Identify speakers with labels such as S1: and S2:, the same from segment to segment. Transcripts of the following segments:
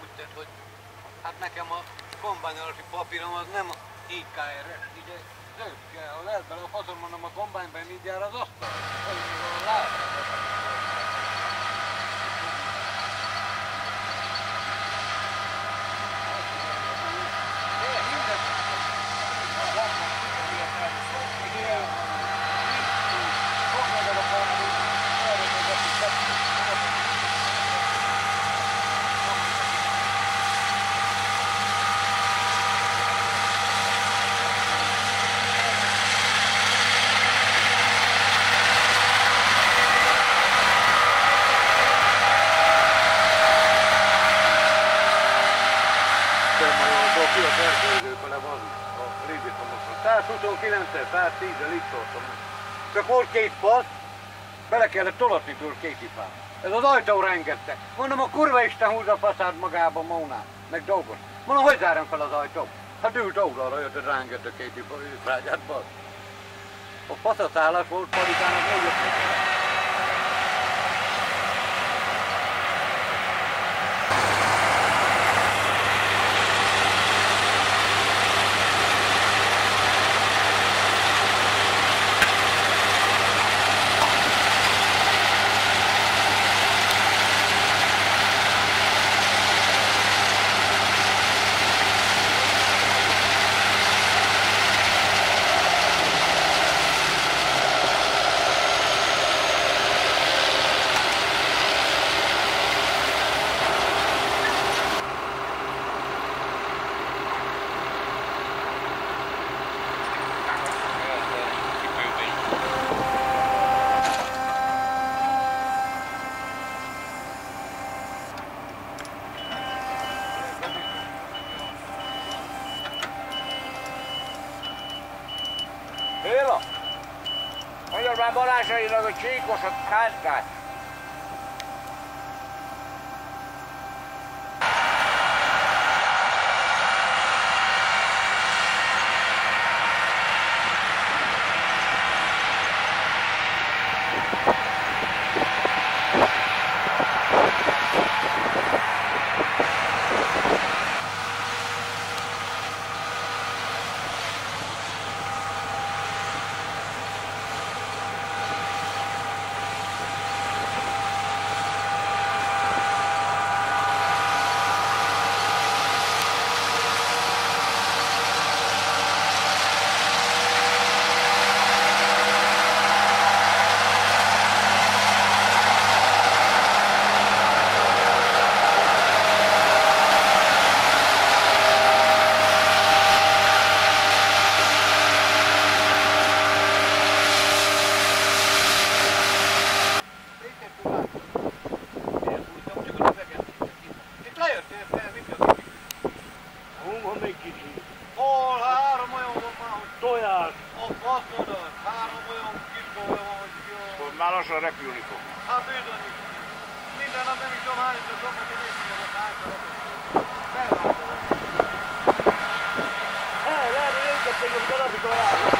S1: Úgy tett, hogy hát nekem a kombányolati papírom az nem IKR-es, ugye kell, ha lehet bele a fazon, mondom a kombányban jár az asztal. Hogy mikor lát.
S2: Szemmajóból ki a fertőzőből le van a légitomosról. 129-el, 110-el itt szóltam. Csak volt két passz, bele kellett tolatni tőle két ipát. Ez az ajtó rengette. Mondom, a kurva Isten húzza a faszád magába Mónát, meg dolgoz. Mondom, hogy zárom fel az ajtót? Hát ült oldalra, jött, hogy rángette két ipát, basz. A faszaszállás volt parikának négy
S3: Balázsainak, hogy Hol,
S1: három olyan van már, hogy
S3: Tojás.
S1: azt mondod, három olyan kis dolga van, hogy jó.
S3: Akkor már lassan repülni fog.
S1: Hát bizony, minden nap nem is tudom hányszor szoknak, hogy nézni a hányszor. Felváltozom.
S3: El, lehet, hogy őket még a darabig alá.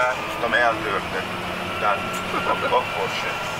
S2: Ráhúztam, eltörtek. Tehát ak- akkor sem.